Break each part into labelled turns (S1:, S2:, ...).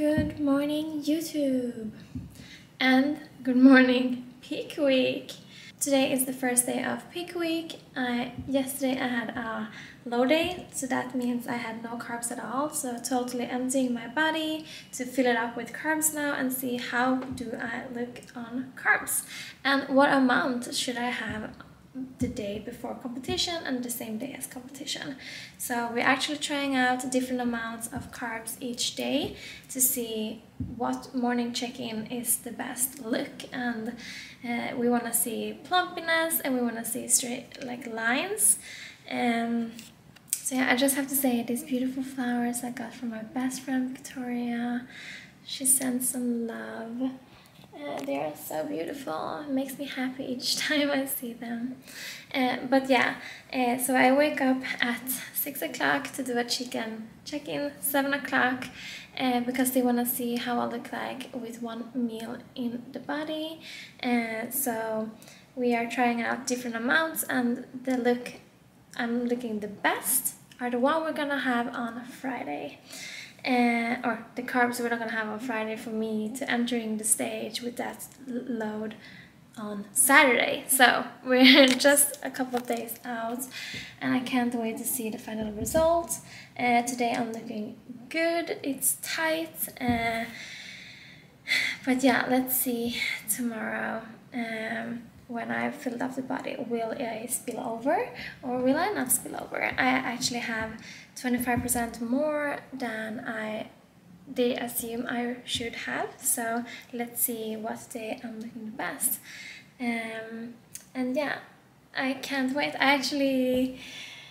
S1: Good morning, YouTube! And good morning, Peak Week! Today is the first day of Peak Week. I, yesterday I had a low day, so that means I had no carbs at all. So totally emptying my body to fill it up with carbs now and see how do I look on carbs. And what amount should I have the day before competition and the same day as competition. So we're actually trying out different amounts of carbs each day to see what morning check-in is the best look and uh, we want to see plumpiness and we want to see straight like lines. Um, so yeah, I just have to say these beautiful flowers I got from my best friend Victoria. She sent some love. Uh, they are so beautiful. It makes me happy each time I see them. Uh, but yeah, uh, so I wake up at 6 o'clock to do a chicken check-in, 7 o'clock, uh, because they want to see how I look like with one meal in the body. Uh, so we are trying out different amounts and the look I'm looking the best are the one we're gonna have on Friday uh, or the carbs we're not gonna have on Friday for me to entering the stage with that load on Saturday. So we're just a couple of days out and I can't wait to see the final result. Uh, today I'm looking good, it's tight. Uh, but yeah, let's see tomorrow. Um, when I've filled up the body, will I spill over or will I not spill over? I actually have 25% more than I they assume I should have. So let's see what day I'm looking the best. Um, and yeah, I can't wait. I actually,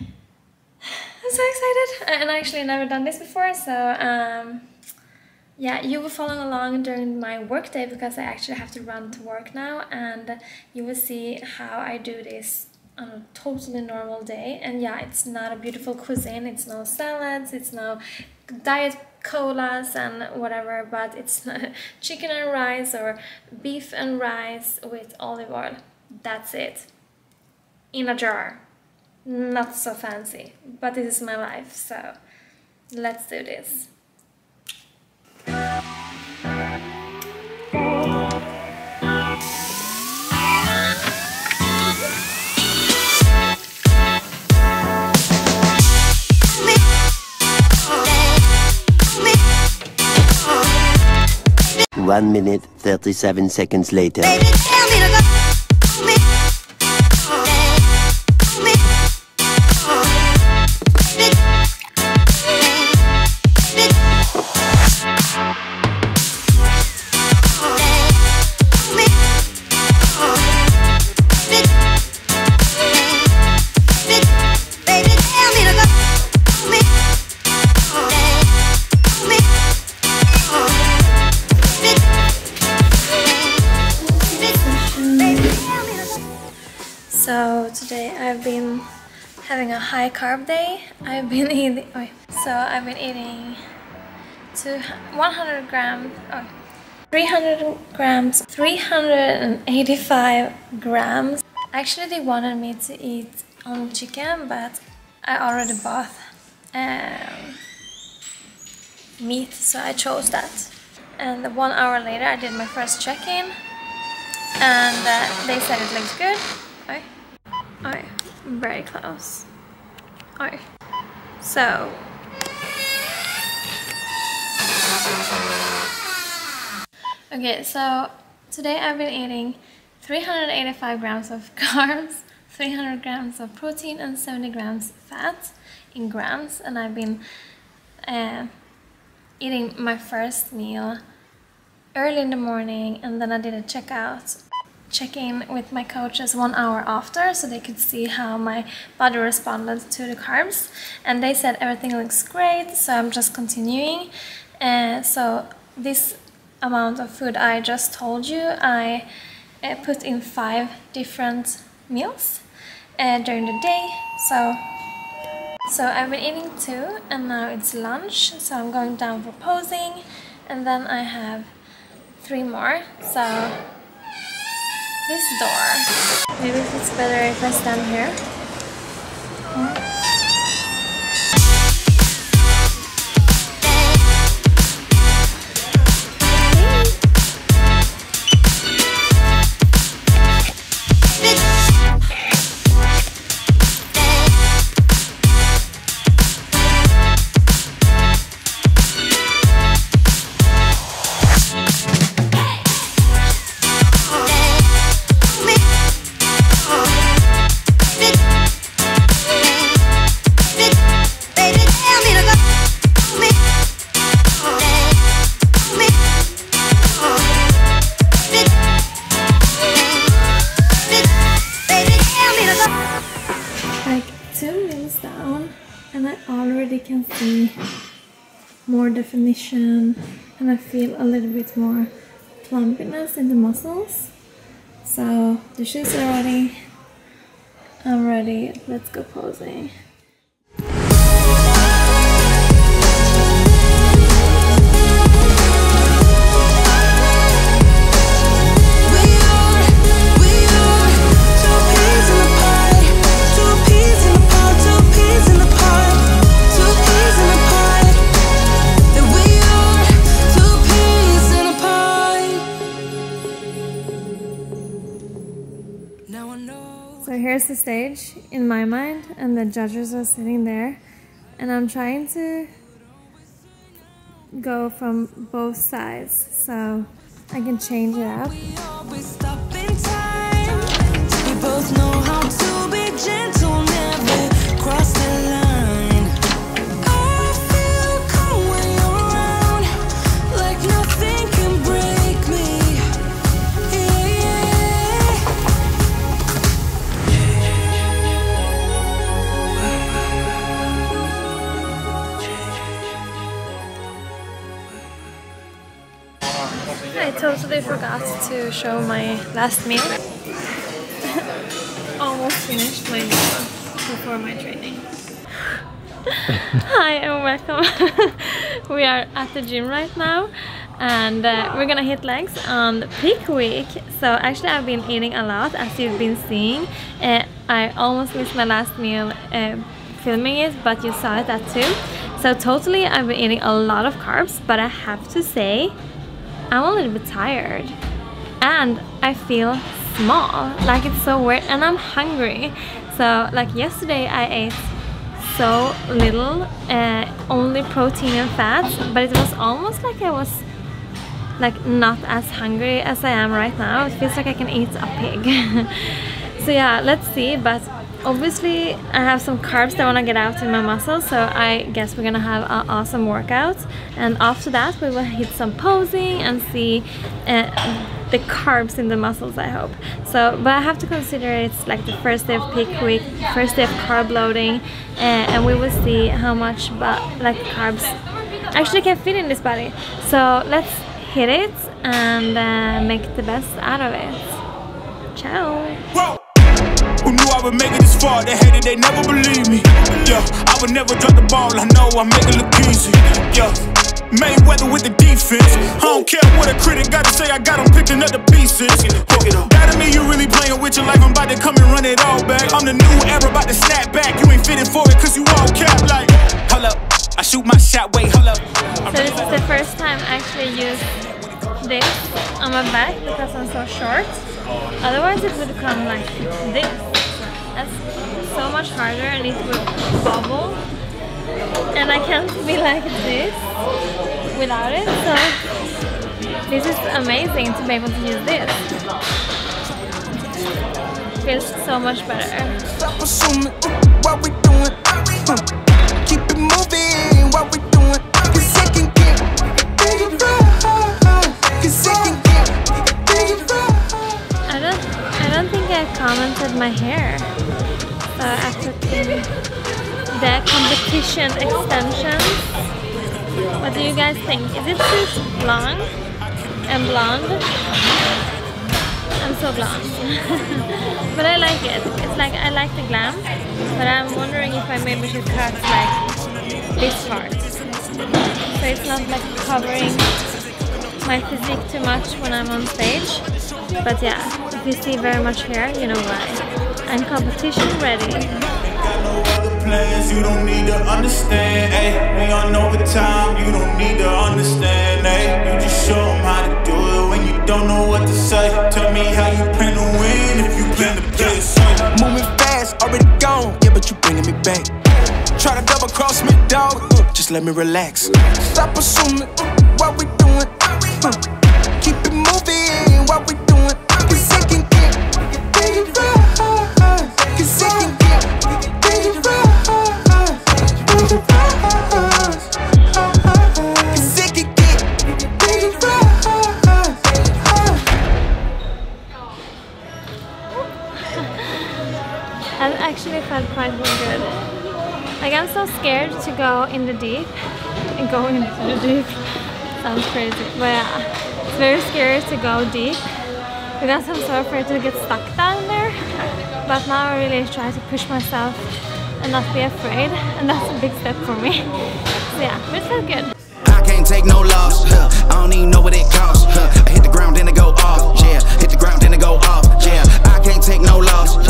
S1: I'm so excited. And I actually never done this before, so um, yeah, you will follow along during my workday because I actually have to run to work now and you will see how I do this on a totally normal day. And yeah, it's not a beautiful cuisine, it's no salads, it's no diet colas and whatever, but it's chicken and rice or beef and rice with olive oil. That's it. In a jar. Not so fancy, but this is my life, so let's do this.
S2: One minute, 37 seconds later.
S1: Carb day. I've been eating, oh, so I've been eating to 100 grams, oh, 300 grams, 385 grams. Actually they wanted me to eat only chicken, but I already bought um, meat, so I chose that. And one hour later I did my first check-in and uh, they said it looks good. Okay. Oh, very close. Oh, so. Okay, so today I've been eating 385 grams of carbs, 300 grams of protein and 70 grams fat in grams and I've been uh, eating my first meal early in the morning and then I did a checkout check in with my coaches one hour after so they could see how my body responded to the carbs. And they said everything looks great so I'm just continuing. Uh, so this amount of food I just told you I uh, put in five different meals uh, during the day. So so I've been eating two and now it's lunch so I'm going down for posing. And then I have three more so this door. Maybe it's better if I stand here. Definition and I feel a little bit more plumpiness in the muscles. So the shoes are ready. I'm ready. Let's go posing. So here's the stage in my mind, and the judges are sitting there, and I'm trying to go from both sides so I can change it up. I totally forgot to show my last meal. Almost finished my meal before my training. Hi and welcome. we are at the gym right now and uh, we're gonna hit legs on peak week. So actually I've been eating a lot as you've been seeing. Uh, I almost missed my last meal uh, filming it but you saw it that too. So totally I've been eating a lot of carbs but I have to say I'm a little bit tired. And I feel small like it's so weird and I'm hungry. So like yesterday I ate so little uh, only protein and fats but it was almost like I was like not as hungry as I am right now. It feels like I can eat a pig. So yeah let's see but obviously I have some carbs that I want to get out in my muscles so I guess we're gonna have an awesome workout. And after that we will hit some posing and see uh, the carbs in the muscles I hope. So but I have to consider it's like the first day of peak week first day of carb loading uh, and we will see how much like carbs actually can fit in this body. So let's hit it and uh, make the best out of it. Ciao. Who knew I would make it this far? They hated, they never believe me. Yeah, I would never drop the ball. I know I make it look easy. Yeah. Mayweather with the defense. I don't care what a critic got to say, I got them picking up the pieces. That to me, you really playing with your life. I'm about to come and run it all back. I'm the new era, about to snap back. You ain't fitting for it, cause you all cap like. Hold up, I shoot my shot, wait, hold up. So, this is the first time I actually use this on my back because I'm so short. Otherwise, it would come like this that's so much harder and it would bubble. And I can't be like this without it so this is amazing to be able to use this. Feels so much better. I don't think I commented my hair uh, after the competition extensions. What do you guys think? Is it too long and blonde? I'm so blonde. but I like it. It's like I like the glam, but I'm wondering if I maybe should cut like this part. So it's not like covering my physique too much when I'm on stage. But yeah, if you see very much hair, you know why and competition ready. You don't need to understand, ayy. We on overtime, you don't need to understand, ayy. You just show them how to do it when you don't know what to say. Tell me how you plan to win if you plan to play it safe. Moving fast, already gone, yeah, but you bringing me back. Try to double cross me, dog, uh, just let me relax. Stop assuming uh, what we doing. Uh, keep it moving, go in the deep and going into the deep. Sounds crazy, but yeah, it's very scary to go deep because I'm so afraid to get stuck down there. But now I really try to push myself and not be afraid, and that's a big step for me. So yeah, but it good.
S3: I can't take no loss. Huh. I don't even know what it costs. Huh. I hit the ground, go off. Yeah, hit the ground, go off. Yeah, I can't take no loss. Yeah,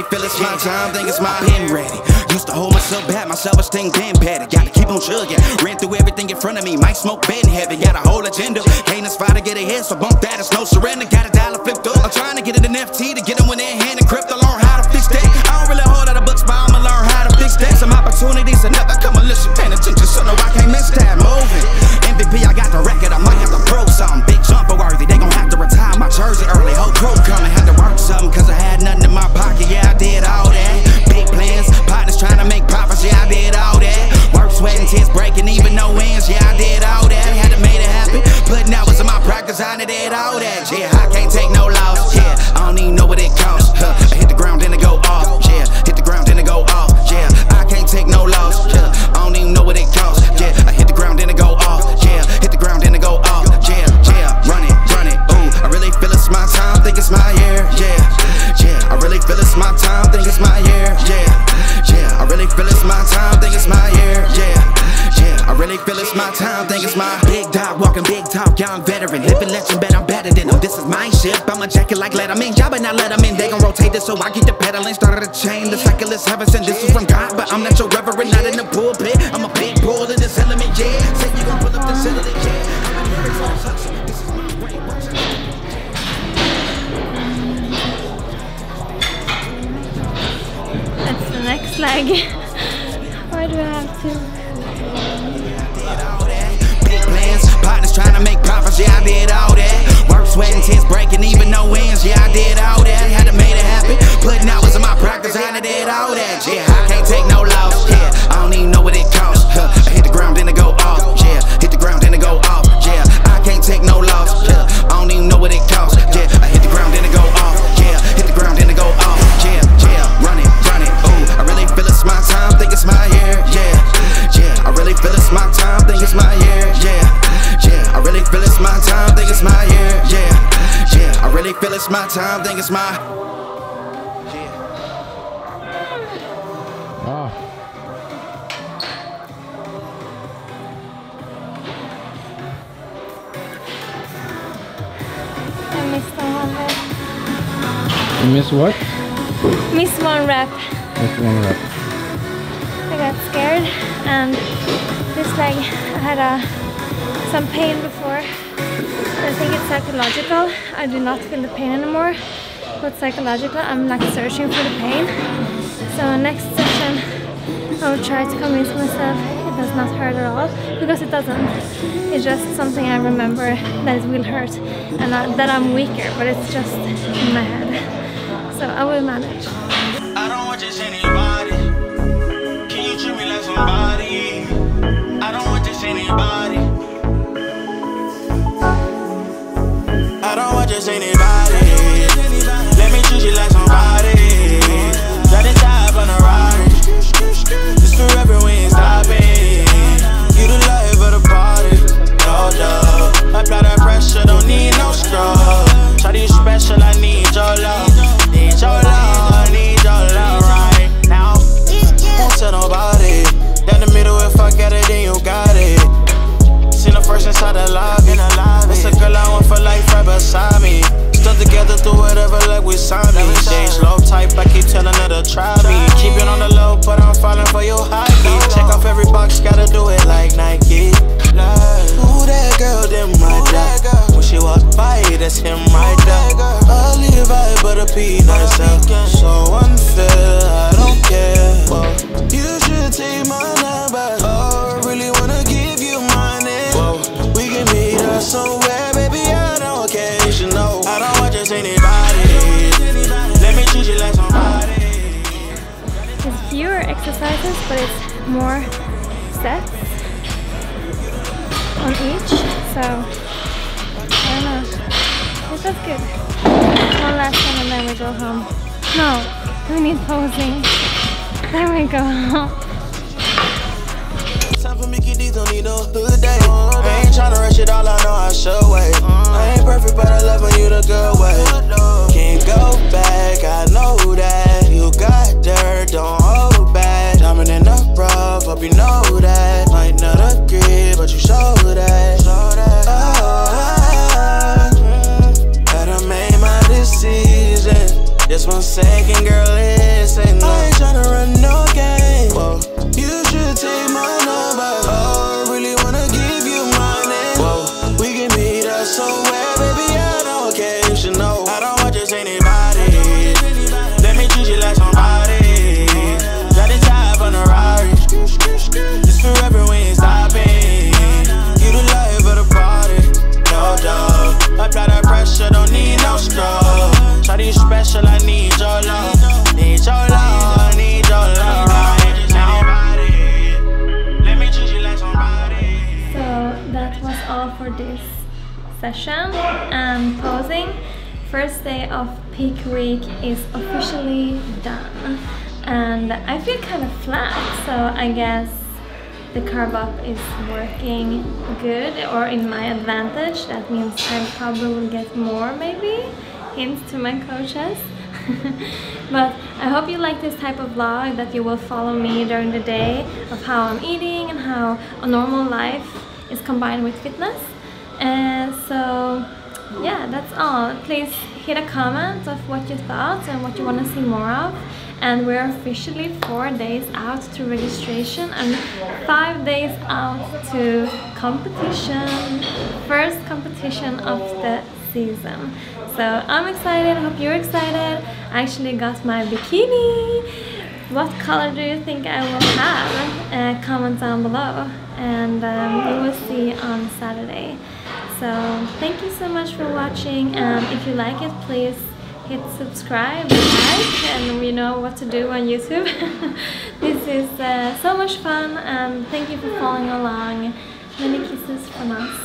S3: really feel it's my time, think it's my pen ready. Used to hold myself back, my self-esteem been petty. Gotta keep on chugging. Ran through everything in front of me. Might smoke bed in heaven. Got a whole agenda. Can't aspire to get ahead, so bump that. It's no surrender. Got a dollar flipped up. I'm trying to get an NFT to get them when they're hand and crypto. Learn how to fix that. I don't really hold out of books, but I'ma learn how to fix that. Some opportunities unless you paying attention. So no, I can't miss that. Moving. MVP, I got the record. I might have to prove something. Big jumper worthy. They gon' have to retire my jersey early. Whole crew coming. Had to work something, cause I had nothing in my pocket. Yeah, I did all that. Big plans. Partners trying to make profits. Yeah, I did all that. Work, sweat, and tears breaking, even no ends. Yeah, I did all that. Had to make it happen. Putting hours in my practice, I did all that. Yeah, ship, I'm a jacket like Letterman, y'all but not in. They gon' rotate this, so I keep the pedaling, started a chain. The cycle is heaven sent. This is from God, but I'm not your yeah,
S1: I
S3: did all that. Had to make it happen, putting hours in my practice, I did all that. Yeah, I can't take no loss, yeah, time, think it's my.
S4: Ah,
S1: I missed one rep.
S4: you miss what?
S1: Missed one rep.
S4: That's one rep.
S1: I got scared and this leg I had a, some pain before. I think it's psychological. I do not feel the pain anymore. But psychological, I'm like searching for the pain. So next session I will try to convince myself it does not hurt at all because it doesn't. It's just something I remember that it will hurt and I, that I'm weaker, but it's just in my head. So I will manage.
S5: I don't want somewhere, baby. I don't care. You should know I don't want just anybody. Let me treat you like somebody.
S1: It's fewer exercises, but it's more sets on each. So I don't know. It feels good. One last one and then we go home. No, we need posing. Then we go home.
S5: For Mickey D's, don't need no hood day. I ain't tryna rush it all, I know I should wait. I ain't perfect, but I love when you the good way. Can't go back, I know that. You got dirt, don't hold back. Diamond in the rough, hope you know that. Might not agree, but you show that. Ah, mm, I done made my decision. Just one second, girl, listen.
S1: Week is officially done. And I feel kind of flat so I guess the carb up is working good or in my advantage. That means I probably will get more maybe hints to my coaches. But I hope you like this type of vlog that you will follow me during the day of how I'm eating and how a normal life is combined with fitness. And so yeah that's all. Please hit a comment of what you thought and what you want to see more of. And we're officially four days out to registration and five days out to competition. First competition of the season. So i'm excited. I hope you're excited. I actually got my bikini. What color do you think i will have? Uh, comment down below. And um, you will see on saturday so thank you so much for watching. Um, if you like it please hit subscribe and like and we know what to do on youtube. This is uh, so much fun. And thank you for following along. Many kisses from us.